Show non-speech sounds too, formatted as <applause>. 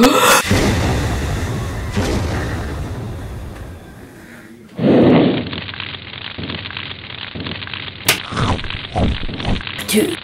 <gasps> Two.